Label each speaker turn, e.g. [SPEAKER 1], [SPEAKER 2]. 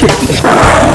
[SPEAKER 1] shit.